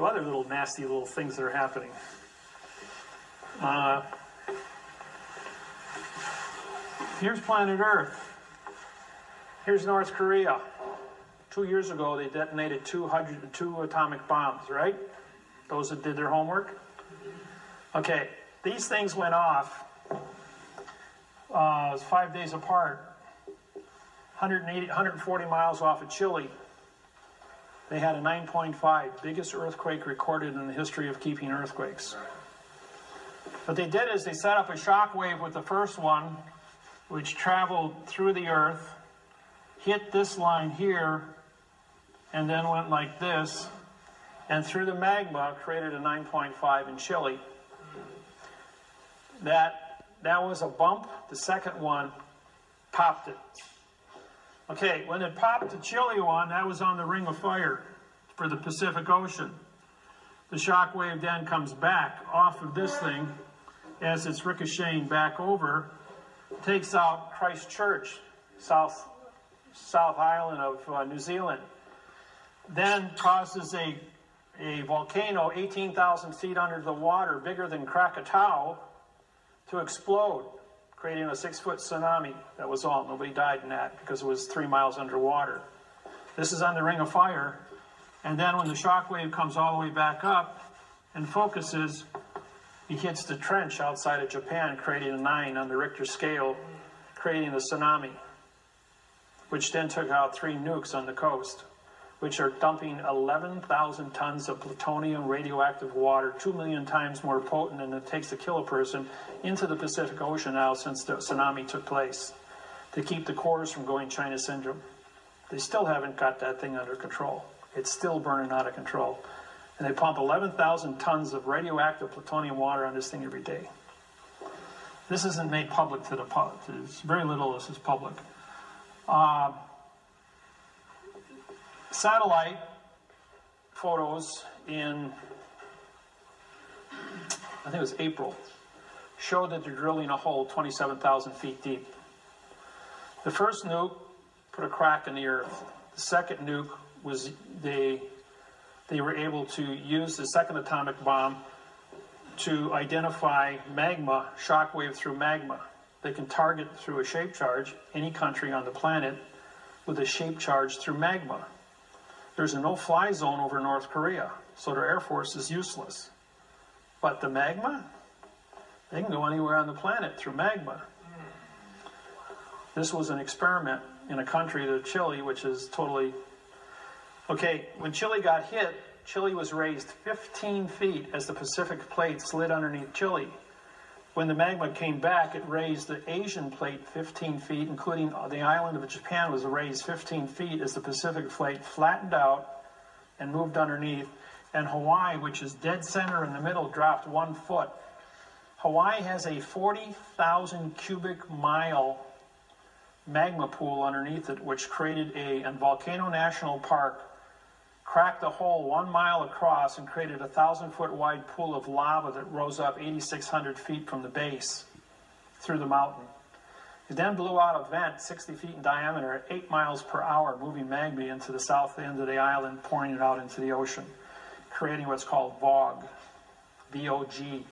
other little nasty little things that are happening. Uh, here's planet Earth. Here's North Korea. Two years ago, they detonated 202 atomic bombs, right? Those that did their homework? Okay, these things went off uh, five days apart, 180, 140 miles off of Chile. They had a 9.5, biggest earthquake recorded in the history of keeping earthquakes. What they did is they set up a shock wave with the first one, which traveled through the earth, hit this line here, and then went like this, and through the magma created a 9.5 in Chile. That, that was a bump. The second one popped it. Okay, when it popped the Chile one, that was on the Ring of Fire for the Pacific Ocean. The shock wave then comes back off of this thing as it's ricocheting back over, takes out Christchurch, South, South Island of uh, New Zealand, then causes a, a volcano 18,000 feet under the water, bigger than Krakatoa, to explode, creating a six foot tsunami. That was all. Nobody died in that because it was three miles underwater. This is on the Ring of Fire. And then when the shock wave comes all the way back up and focuses, he hits the trench outside of Japan, creating a nine on the Richter scale, creating the tsunami, which then took out three nukes on the coast, which are dumping 11,000 tons of plutonium radioactive water, two million times more potent than it takes to kill a person, into the Pacific Ocean now since the tsunami took place to keep the cores from going China syndrome. They still haven't got that thing under control. It's still burning out of control. And they pump 11,000 tons of radioactive plutonium water on this thing every day. This isn't made public to the public. Very little of this is public. Uh, satellite photos in, I think it was April, showed that they're drilling a hole 27,000 feet deep. The first nuke put a crack in the earth. The second nuke was they they were able to use the second atomic bomb to identify magma, shockwave through magma. They can target through a shape charge any country on the planet with a shape charge through magma. There's a no-fly zone over North Korea, so their air force is useless. But the magma, they can go anywhere on the planet through magma. This was an experiment in a country, the Chile, which is totally Okay, when Chile got hit, Chile was raised 15 feet as the Pacific plate slid underneath Chile. When the magma came back, it raised the Asian plate 15 feet, including the island of Japan was raised 15 feet as the Pacific plate flattened out and moved underneath. And Hawaii, which is dead center in the middle, dropped one foot. Hawaii has a 40,000 cubic mile magma pool underneath it, which created a, a Volcano National Park cracked a hole one mile across and created a thousand foot wide pool of lava that rose up 8,600 feet from the base through the mountain. It then blew out a vent 60 feet in diameter at 8 miles per hour, moving magma into the south end of the island, pouring it out into the ocean, creating what's called VOG, V O G.